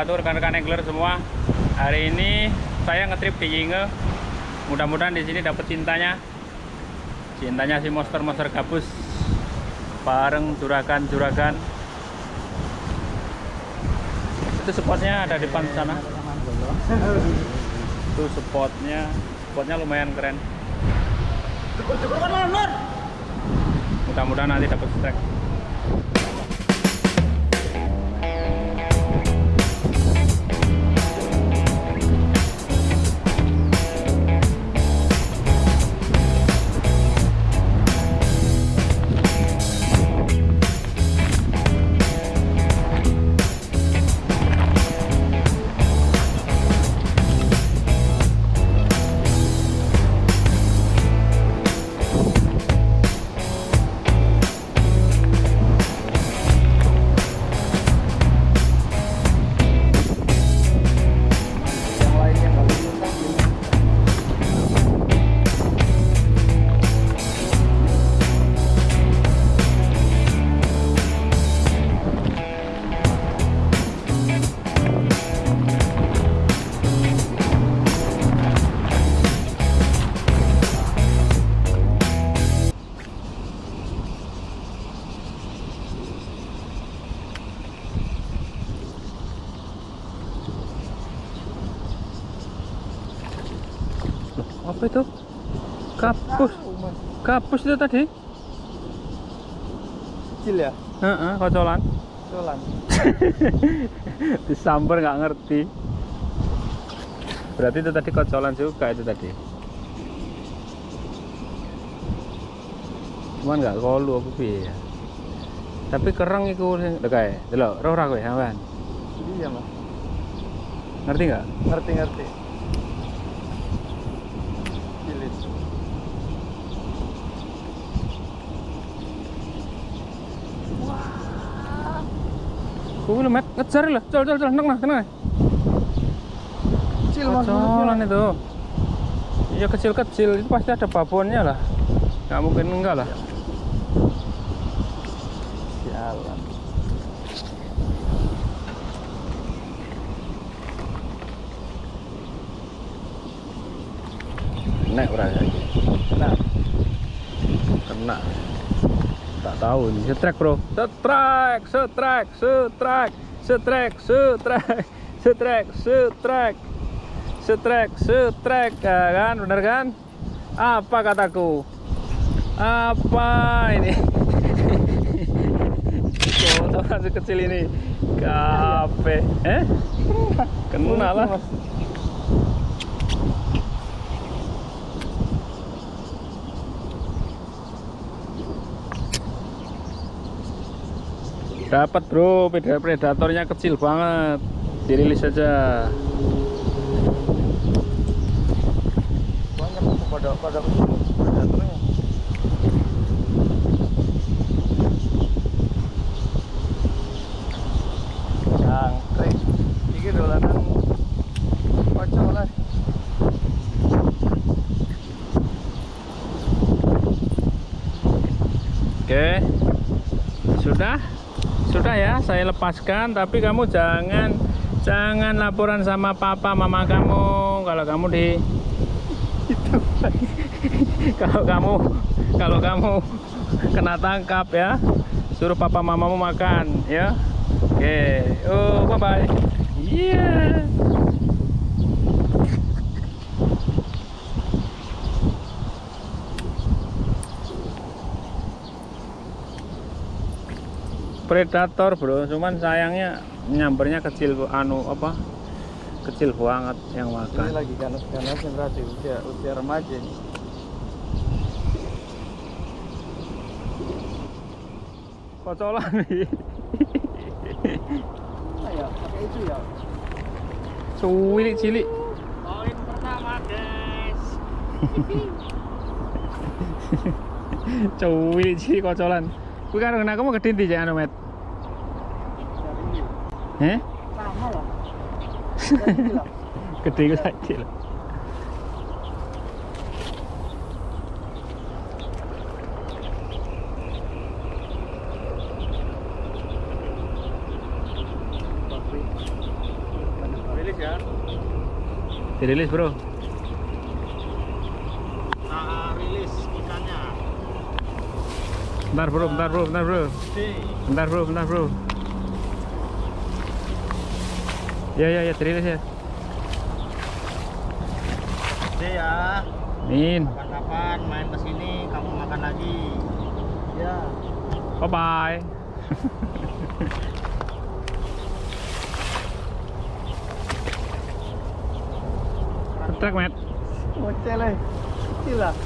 Wabarakatuh rekan-rekan angler semua. Hari ini saya ngetrip di Yinge. Mudah-mudahan di sini dapat cintanya. Cintanya si monster-monster gabus bareng juragan-juragan. Itu spotnya ada di depan sana. Itu spotnya, spotnya lumayan keren. Mudah-mudahan nanti dapat strike. Apa itu? Kapus. Kapus itu tadi? kecil ya Heeh, kocolan. colan Disamper nggak ngerti. Berarti itu tadi kocolan juga itu tadi. Cuman nggak kolu apa piye ya. Tapi kereng lho kae. Delok, roh ora kowe sampean. iya mas Ngerti nggak? ngerti ngerti cilik Kuwi lho, Met, ngejar lho. Col col col, neng nah, tenang. kecil Kocolan itu. Iya kecil-kecil itu pasti ada babonnya lah. Nggak mungkin enggak lah. jalan Kena ora ya iki? nah Kena. Tak tahu ini. Setrek, Bro. Setrek, setrek, setrek, setrek, setrek, setrek, setrek. Setrek, setrek, ya kan? Bener kan? Apa kataku? Apa ini? Kotoran sekecil ini. Kape. Eh? Kena lah. Dapat bro, predatornya kecil banget. Dirilis saja. banyak pada pada predatornya jangkrik iki dolanan kocolan Oke. Sudah? Ya, saya lepaskan tapi kamu jangan jangan laporan sama papa mama kamu kalau kamu di kalau kamu kalau kamu kena tangkap ya. Suruh papa mamamu makan ya. Oke. Oh, bye bye. Iya. Predator bro. Cuman sayangnya nyampernya kecil anu apa kecil banget yang ini makan lagi ganas ganas generasi usia usia remaja ini. Kocolan nih ya? Pakai itu ya? Cilik cilik Poin pertama guys. cilik cilik kocolan kuwi karo kena kamu gede ndi Cak, anu met Eh? Gede iku saiki lho. Dirilis bro. Bentar bro, bentar bro, bentar bro. Bentar bro, bentar bro. Bentar, bro. Ya ya ya, dirilis ya. Gede ya. Min. Kapan-kapan main ke sini kamu makan lagi. Ya. Bye bye. Trek met. Bocel eh. Kecil lah.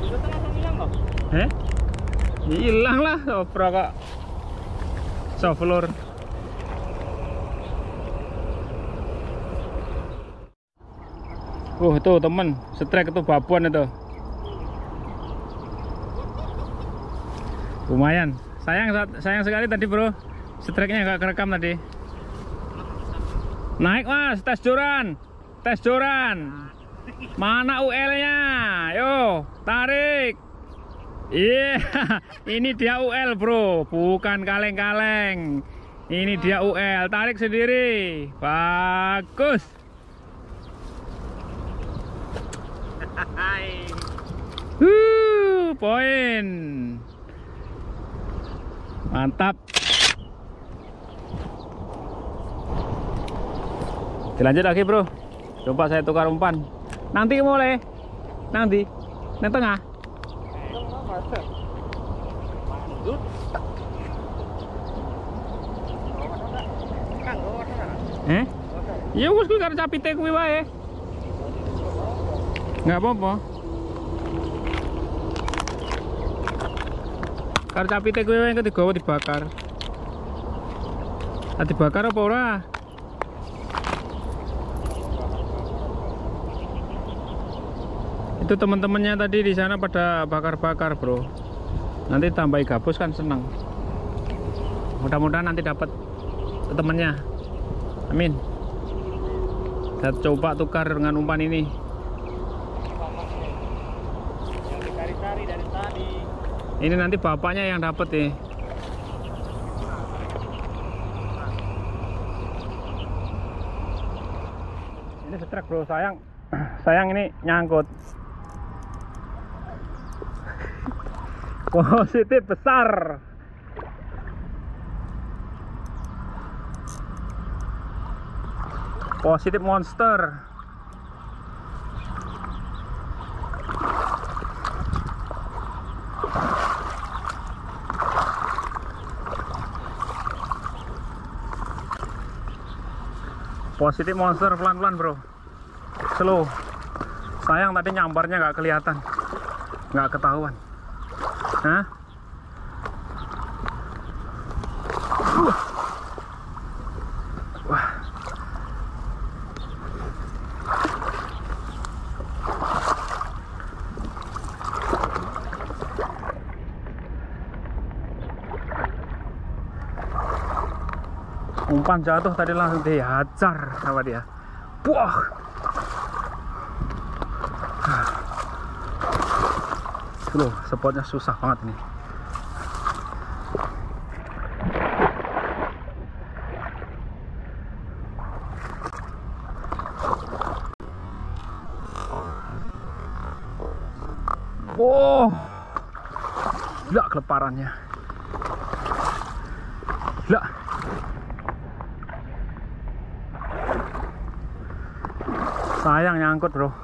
Itu kan langsung hilang loh. Eh? Hilang lah Sopro kok. Soflur. Oh tuh temen, setrek itu babuan itu. Lumayan. Sayang sayang sekali tadi bro. Streknya nggak kerekam tadi. Naik mas, tes joran, tes joran. Mana UL-nya? Yo, tarik. Iya, ini dia UL bro, bukan kaleng-kaleng. Ini dia UL, tarik sendiri. Bagus. Huh, poin. Mantap. Dilanjut lagi bro. Coba saya tukar umpan. Nanti mulai. Nanti. Nang tengah. Eh? Ya wis kuwi karo capite kuwi. Enggak apa-apa. Karo capite kuwi wae engko digawa dibakar. Ah dibakar apa ora? Itu teman-temannya tadi di sana pada bakar-bakar, Bro. Nanti tambahi gabus kan seneng. Mudah-mudahan nanti dapat temennya. Amin. Saya coba tukar dengan umpan ini. Yang dicari-cari dari tadi. Ini nanti bapaknya yang dapat nih. Ini setrek bro, sayang. Sayang ini nyangkut. Positif besar. Positif monster. Positif monster pelan-pelan bro. Slow. Sayang tadi nyambarnya nggak kelihatan, nggak ketahuan. Hah? Umpan jatuh tadi langsung dihajar sama dia. Buah. Loh spotnya susah banget ini. Wow, gila keleparannya. Gila. Sayang nyangkut, Bro.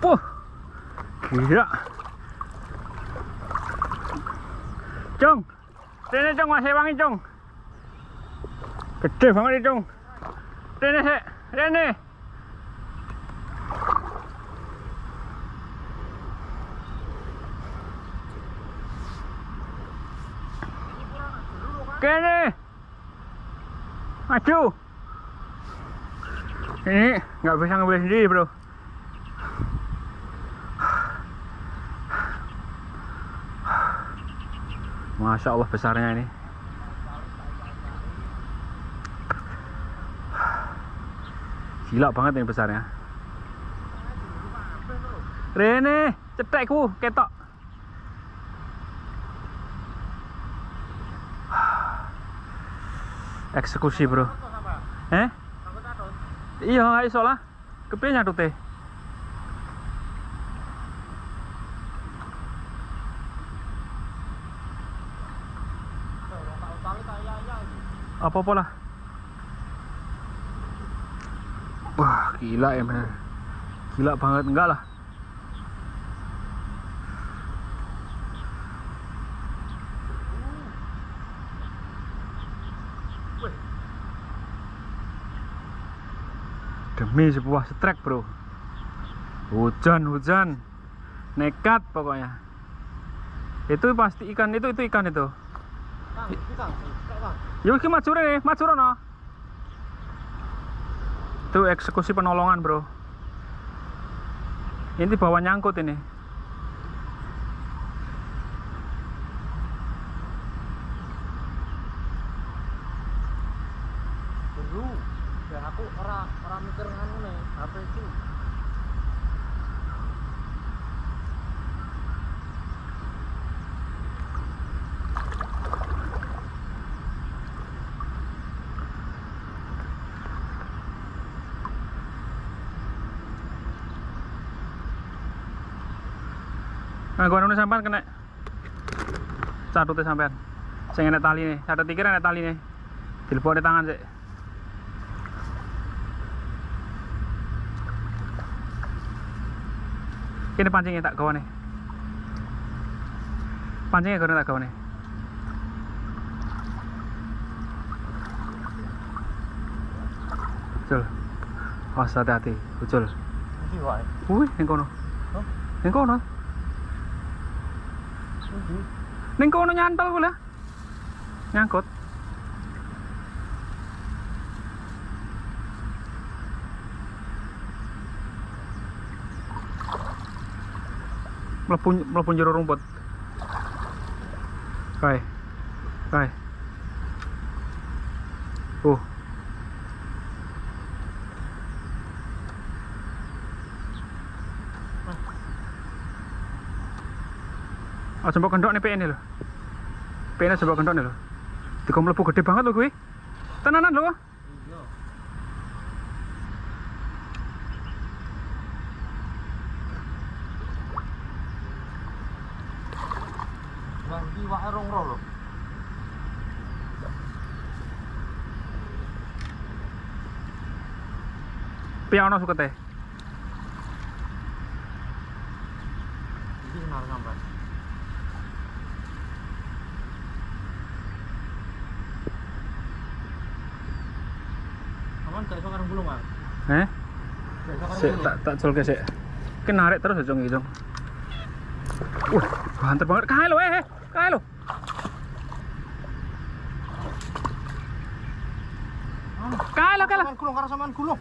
Puh. Gila. Cung. Rene cung masih wangi, Cung. Gede banget ini, Cung. Rene sih, Rene. Kene. Maju. Ini nggak bisa ngambil sendiri, Bro. Masya Allah besarnya ini. Gila banget ini besarnya. Rene, cetekku, ketok. Eksekusi, Bro. Eh? Iya, nggak iso lah. Kepiye nyatute? Apa-apa lah. Wah, gila ya bener. Gila banget enggak lah. Demi sebuah strike, Bro. Hujan-hujan. Nekat pokoknya. Itu pasti ikan itu itu ikan itu. Yuk iki maju rene, maju rono. Itu eksekusi penolongan, Bro. Ini bawa nyangkut ini. Dulu, dan aku ora ora mikir nganu nih, HP itu. Nah, gua nunggu sampean kena catute sampean. Sing enek tali nih, catet iki enek tali nih. Dilebokne tangan sik. Kene pancingnya tak gawane. Pancingnya gone tak gawane. Ucul. Awas hati-hati, ucul. Iki wae. Wih, ning kono. Ning kono. Ning kono nyantol kula. Nyangkut. Mlebu mlebu jero rumput. Kae. Kae. Jembok kendok nih PN lho. PN jembok kendok nih lho. Dikon mlebu gede banget lho kuwi. Tenanan lho. Iya. Bang, iki wae rong ro lho. Piye suket teh? Iki senar sampai. Aman gak iso kareng gulung, Bang. Eh? Gak iso kareng Sik tak tak colke sik. Ki narik terus ya Jong iki, Jong. Wah, banter banget. Kae lho, eh, eh. Kae lho. Kae lho, kae lho. Gulung karo sampean gulung.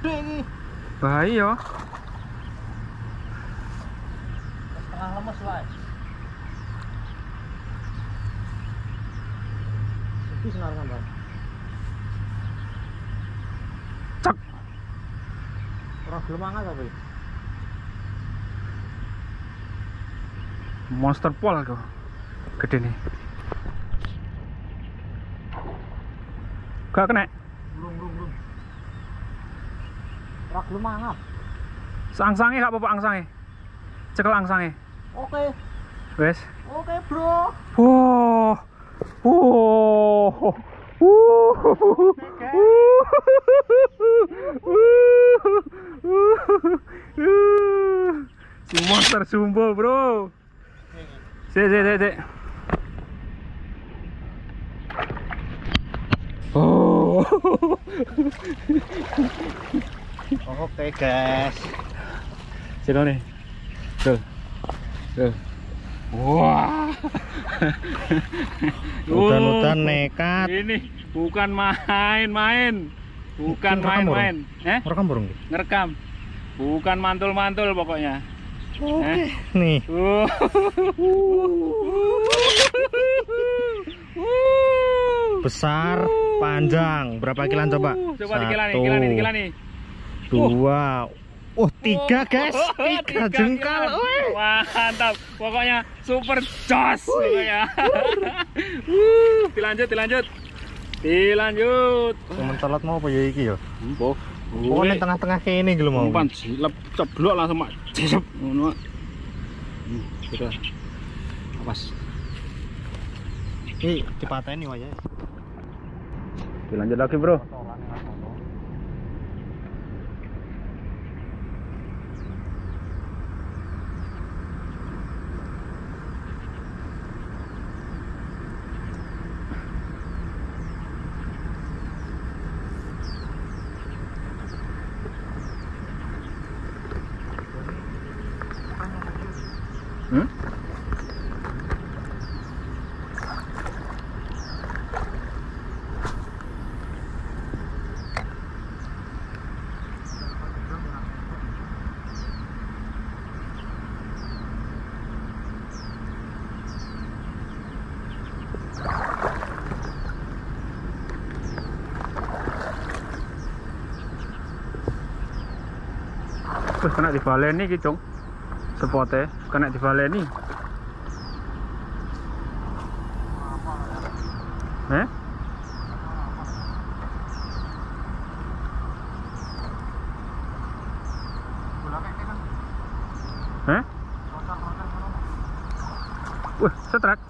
Gede iki. Yo. Setengah lemes wae. Iki senar sampean. Gelem mangan tapi. Monster pol kok. Gede nih. Gak kena. Belum, belum, belum. Ora gelem mangan. Angsange gak apa-apa angsange. Cekel angsange. Oke. Wes. Oke, Bro. Wow. Wow. Si monster sumbo, bro. Si, si, si, si. Oh. Oke, guys. Sino nih? Tuh. Tuh. Wah. Oh, nekat. Ini bukan main-main. Bukan main-main. Eh? Rekam burung. Ngerekam. Bukan mantul-mantul pokoknya. Oke. Nih. Uh. Besar. Panjang. Berapa kilan coba? Coba dikilani, kilani, dikilani. dua, oh tiga guys, Oh, tiga jengkal. Wih. Mantap. Pokoknya super jos pokoknya. Dilanjut, dilanjut. Dilanjut. Sementara mau apa ya iki ya? Empuk. Pokoknya tengah-tengah kayak ini gitu mau. umpan silap ceblok langsung mak jesep ngono. Hmm, gitu awas Ini dipatahin nih wajah. dilanjut lagi bro Wih, kena dibaleni iki, Cung. Sepote kena dibaleni. Eh? Eh? Wih, setrek.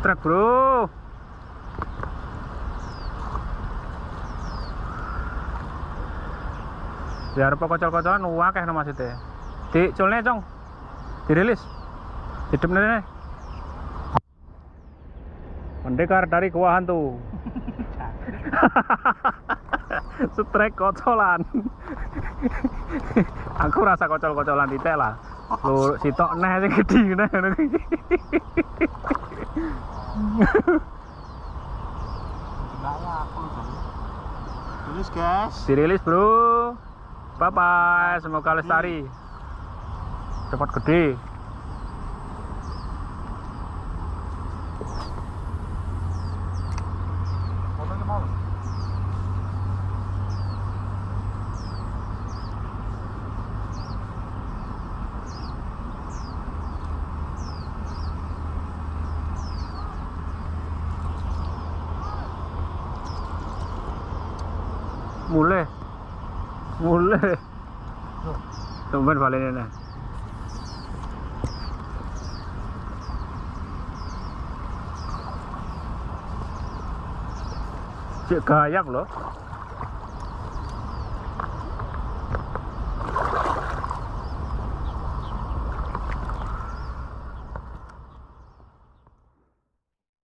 Trek, Bro. Biar apa kocol-kocolan wakeh no maksudnya. Di culnya cong. Dirilis. Hidup nih pendekar dari gua hantu. Strek kocolan. Aku rasa kocol-kocolan di lah lu sitok neh sing gede neh ngono kuwi. Tulis guys. dirilis bro bye bye semoga lestari. Cepat gede. Mulai mulai tumben balik ini cek gayak loh